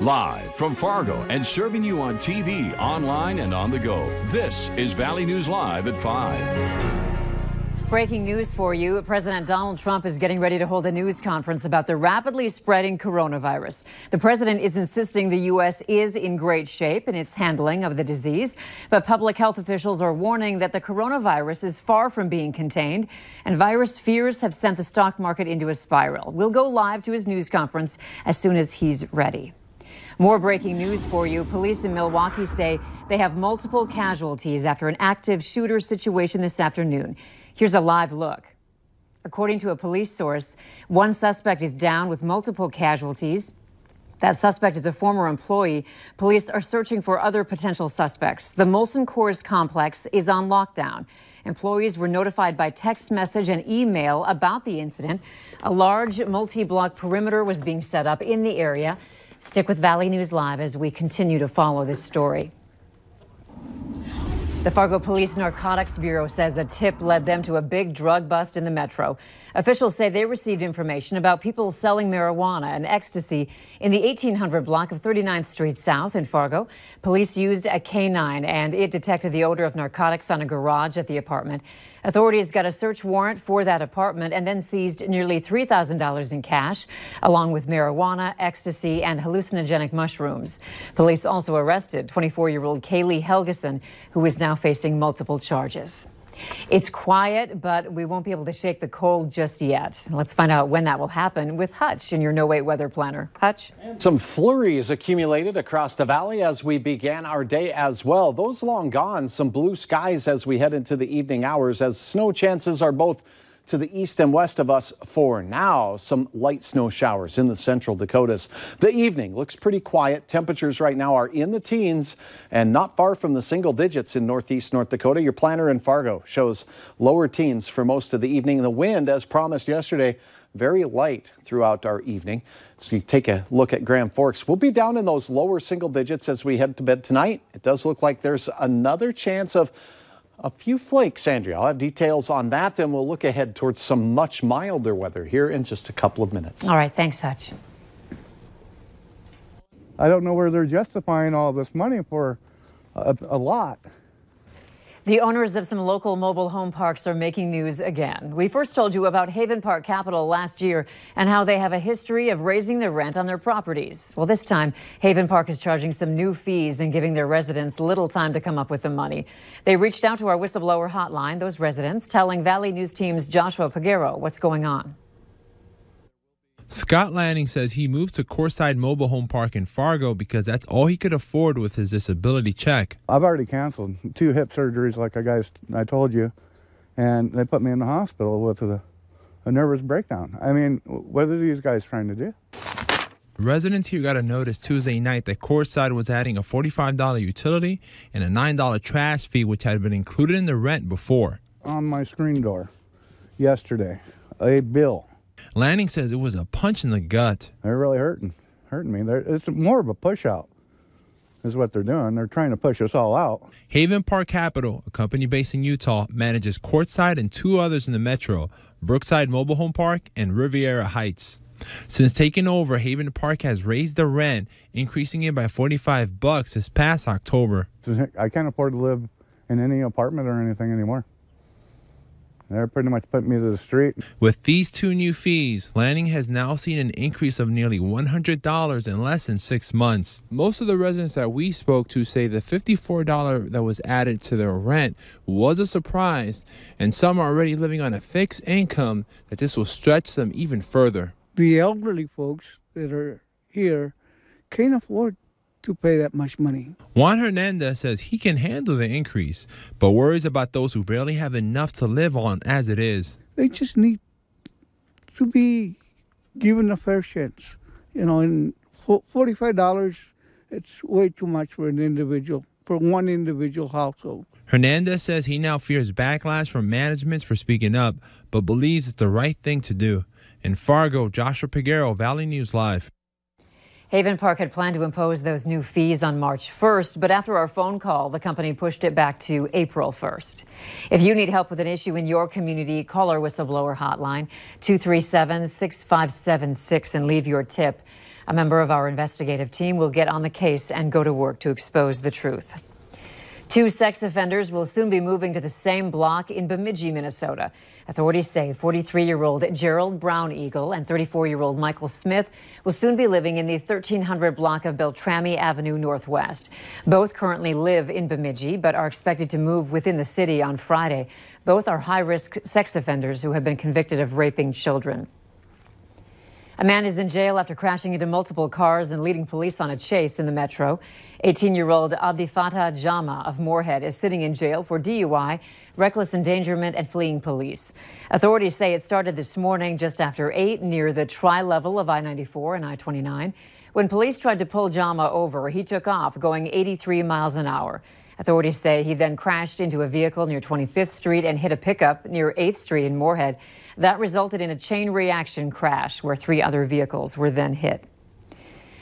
Live from Fargo and serving you on TV, online, and on the go. This is Valley News Live at 5. Breaking news for you. President Donald Trump is getting ready to hold a news conference about the rapidly spreading coronavirus. The president is insisting the U.S. is in great shape in its handling of the disease, but public health officials are warning that the coronavirus is far from being contained, and virus fears have sent the stock market into a spiral. We'll go live to his news conference as soon as he's ready. More breaking news for you. Police in Milwaukee say they have multiple casualties after an active shooter situation this afternoon. Here's a live look. According to a police source, one suspect is down with multiple casualties. That suspect is a former employee. Police are searching for other potential suspects. The Molson Coors complex is on lockdown. Employees were notified by text message and email about the incident. A large multi block perimeter was being set up in the area. Stick with Valley News Live as we continue to follow this story. The Fargo Police Narcotics Bureau says a tip led them to a big drug bust in the metro. Officials say they received information about people selling marijuana and ecstasy in the 1800 block of 39th Street South in Fargo. Police used a canine and it detected the odor of narcotics on a garage at the apartment. Authorities got a search warrant for that apartment and then seized nearly $3,000 in cash, along with marijuana, ecstasy, and hallucinogenic mushrooms. Police also arrested 24 year old Kaylee Helgeson, who is now facing multiple charges. It's quiet, but we won't be able to shake the cold just yet. Let's find out when that will happen with Hutch in your No Wait Weather Planner. Hutch? Some flurries accumulated across the valley as we began our day as well. Those long gone, some blue skies as we head into the evening hours as snow chances are both to the east and west of us for now. Some light snow showers in the central Dakotas. The evening looks pretty quiet. Temperatures right now are in the teens and not far from the single digits in northeast North Dakota. Your planner in Fargo shows lower teens for most of the evening. The wind, as promised yesterday, very light throughout our evening. So you take a look at Grand Forks. We'll be down in those lower single digits as we head to bed tonight. It does look like there's another chance of a few flakes, Andrea. I'll have details on that, and we'll look ahead towards some much milder weather here in just a couple of minutes. All right, thanks, Hutch. I don't know where they're justifying all this money for a, a lot. The owners of some local mobile home parks are making news again. We first told you about Haven Park Capital last year and how they have a history of raising the rent on their properties. Well, this time, Haven Park is charging some new fees and giving their residents little time to come up with the money. They reached out to our whistleblower hotline, those residents, telling Valley News Team's Joshua Peguero what's going on. Scott Lanning says he moved to Courtside Mobile Home Park in Fargo because that's all he could afford with his disability check. I've already canceled two hip surgeries, like I guys I told you, and they put me in the hospital with a, a nervous breakdown. I mean, what are these guys trying to do? Residents here got a notice Tuesday night that Courtside was adding a $45 utility and a $9 trash fee, which had been included in the rent before. On my screen door yesterday, a bill Lanning says it was a punch in the gut. They're really hurting, hurting me. They're, it's more of a push out, is what they're doing. They're trying to push us all out. Haven Park Capital, a company based in Utah, manages Courtside and two others in the metro Brookside Mobile Home Park and Riviera Heights. Since taking over, Haven Park has raised the rent, increasing it by 45 bucks this past October. I can't afford to live in any apartment or anything anymore. They're pretty much putting me to the street. With these two new fees, Lanning has now seen an increase of nearly $100 in less than six months. Most of the residents that we spoke to say the $54 that was added to their rent was a surprise, and some are already living on a fixed income that this will stretch them even further. The elderly folks that are here can't afford to pay that much money. Juan Hernandez says he can handle the increase, but worries about those who barely have enough to live on as it is. They just need to be given a fair chance. You know, and $45, it's way too much for an individual, for one individual household. Hernandez says he now fears backlash from management for speaking up, but believes it's the right thing to do. In Fargo, Joshua Peguero, Valley News Live. Haven Park had planned to impose those new fees on March 1st, but after our phone call, the company pushed it back to April 1st. If you need help with an issue in your community, call our whistleblower hotline 237 6576 and leave your tip. A member of our investigative team will get on the case and go to work to expose the truth. Two sex offenders will soon be moving to the same block in Bemidji, Minnesota. Authorities say 43 year old Gerald Brown Eagle and 34 year old Michael Smith will soon be living in the 1300 block of Beltrami Avenue Northwest. Both currently live in Bemidji, but are expected to move within the city on Friday. Both are high risk sex offenders who have been convicted of raping children. A man is in jail after crashing into multiple cars and leading police on a chase in the metro. 18 year old Abdifatah Jama of Moorhead is sitting in jail for DUI, reckless endangerment, and fleeing police. Authorities say it started this morning just after 8 near the tri level of I 94 and I 29. When police tried to pull Jama over, he took off going 83 miles an hour. Authorities say he then crashed into a vehicle near 25th Street and hit a pickup near 8th Street in Moorhead. That resulted in a chain reaction crash where three other vehicles were then hit.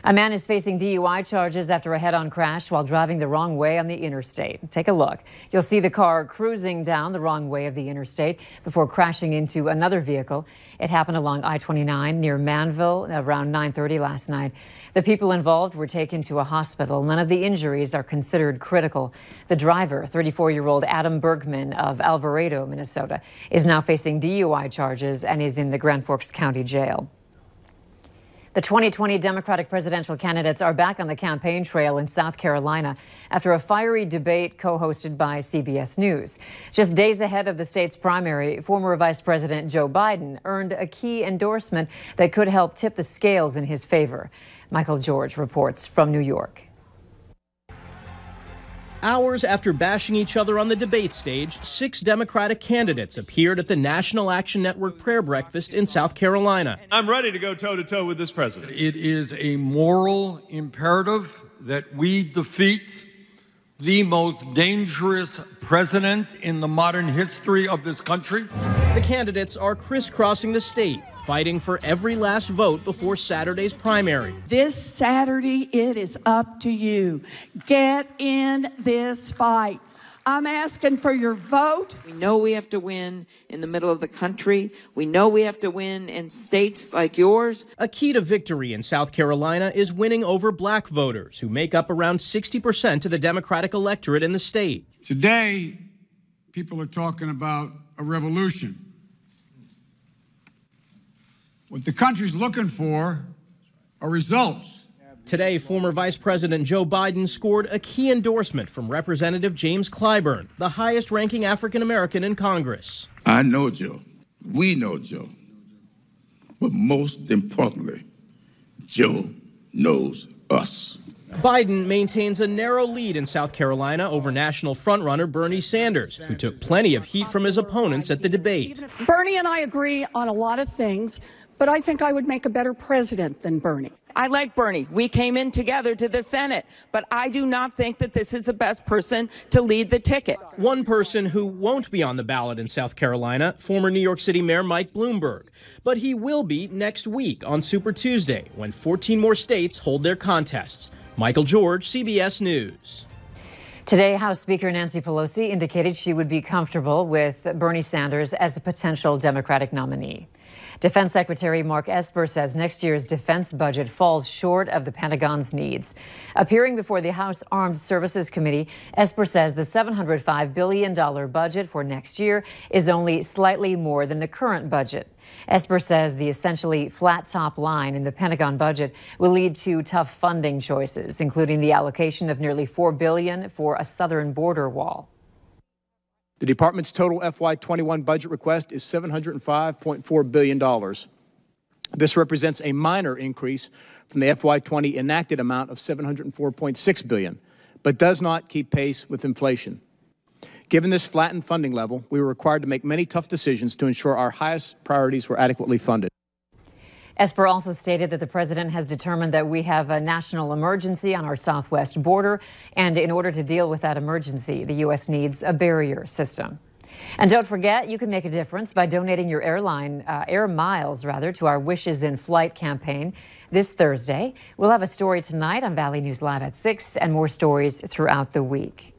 A man is facing DUI charges after a head on crash while driving the wrong way on the interstate. Take a look. You'll see the car cruising down the wrong way of the interstate before crashing into another vehicle. It happened along I 29 near Manvel around 9:30 last night. The people involved were taken to a hospital. None of the injuries are considered critical. The driver, 34 year old Adam Bergman of Alvarado, Minnesota, is now facing DUI charges and is in the Grand Forks County Jail. The 2020 Democratic presidential candidates are back on the campaign trail in South Carolina after a fiery debate co hosted by CBS News. Just days ahead of the state's primary, former Vice President Joe Biden earned a key endorsement that could help tip the scales in his favor. Michael George reports from New York. Hours after bashing each other on the debate stage, six Democratic candidates appeared at the National Action Network prayer breakfast in South Carolina. I'm ready to go toe to toe with this president. It is a moral imperative that we defeat the most dangerous president in the modern history of this country. The candidates are crisscrossing the state, fighting for every last vote before Saturday's primary. This Saturday, it is up to you. Get in this fight. I'm asking for your vote. We know we have to win in the middle of the country. We know we have to win in states like yours. A key to victory in South Carolina is winning over black voters, who make up around 60% of the Democratic electorate in the state. Today, people are talking about a revolution. What the country's looking for are results. Today, former Vice President Joe Biden scored a key endorsement from Representative James Clyburn, the highest ranking African American in Congress. I know Joe. We know Joe. But most importantly, Joe knows us. Biden maintains a narrow lead in South Carolina over national frontrunner Bernie Sanders, who took plenty of heat from his opponents at the debate. Bernie and I agree on a lot of things, but I think I would make a better president than Bernie. I like Bernie. We came in together to the Senate, but I do not think that this is the best person to lead the ticket. One person who won't be on the ballot in South Carolina, former New York City Mayor Mike Bloomberg. But he will be next week on Super Tuesday when 14 more states hold their contests. Michael George, CBS News. Today, House Speaker Nancy Pelosi indicated she would be comfortable with Bernie Sanders as a potential Democratic nominee. Defense Secretary Mark Esper says next year's defense budget falls short of the Pentagon's needs. Appearing before the House Armed Services Committee, Esper says the $705 billion budget for next year is only slightly more than the current budget. Esper says the essentially flat top line in the Pentagon budget will lead to tough funding choices, including the allocation of nearly 4 billion for a southern border wall. The department's total FY21 budget request is $705.4 billion. This represents a minor increase from the FY20 enacted amount of 704.6 billion, but does not keep pace with inflation. Given this flattened funding level, we were required to make many tough decisions to ensure our highest priorities were adequately funded. Esper also stated that the president has determined that we have a national emergency on our southwest border, and in order to deal with that emergency, the U.S. needs a barrier system. And don't forget, you can make a difference by donating your airline uh, air miles rather to our Wishes in Flight campaign this Thursday. We'll have a story tonight on Valley News Live at 6 and more stories throughout the week.